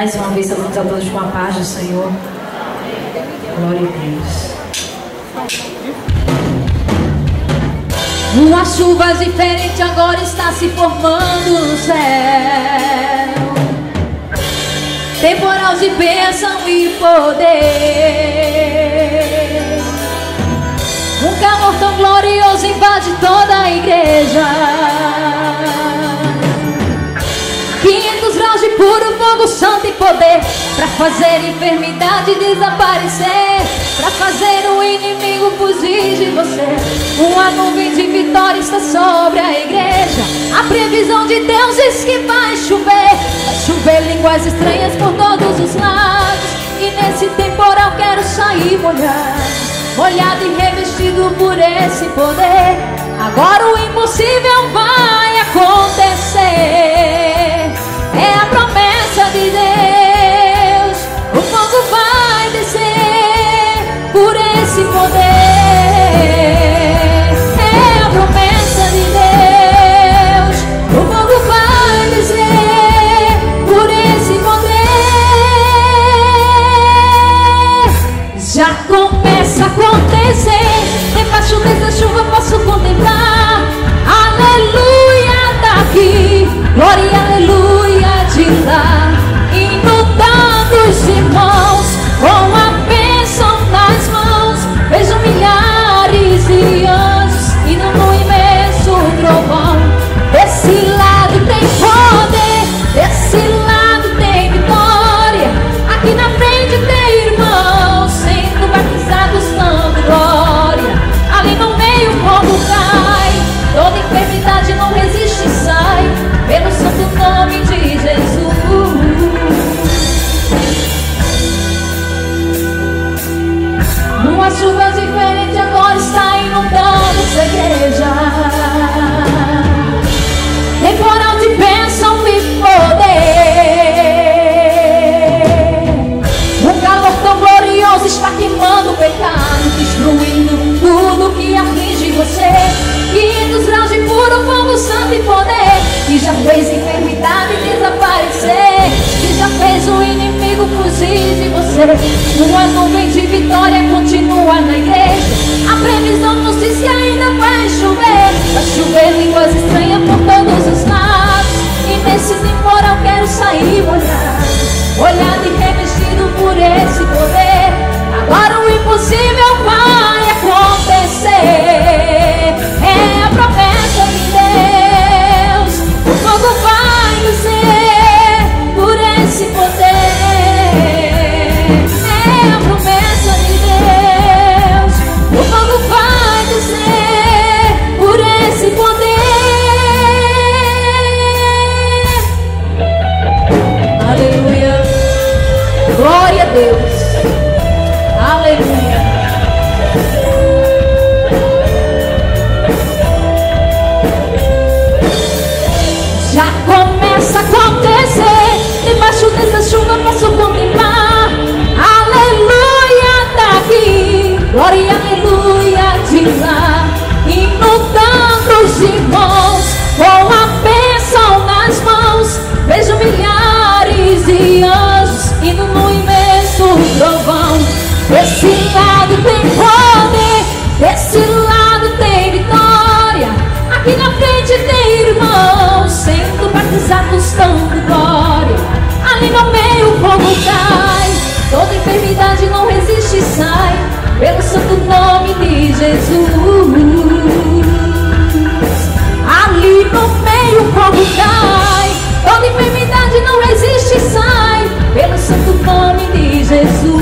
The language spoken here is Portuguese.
Mais uma vez, saludamos a todos com a paz do Senhor. Glória a Deus. Uma chuva diferente agora está se formando no céu. Temporal de bênção e poder. Um calor tão glorioso invade toda a igreja. Fazer enfermidade desaparecer. Pra fazer o inimigo fugir de você. Uma nuvem de vitória está sobre a igreja. A previsão de Deus diz que vai chover. Vai chover línguas estranhas por todos os lados. E nesse temporal quero sair molhado. Molhado e revestido por esse poder. Agora o impossível esse poder. É a promessa de Deus. O fogo vai descer por esse poder. Já começa enfermidade não e poder. Que já fez enfermidade desaparecer. Que já fez o inimigo fugir de você. Uma nuvem de vitória continua na igreja. Glória a Deus. Aleluia. Já cai, toda enfermidade não resiste e sai. Pelo santo nome de Jesus. Ali no meio o fogo cai, toda enfermidade não resiste e sai. Pelo santo nome de Jesus.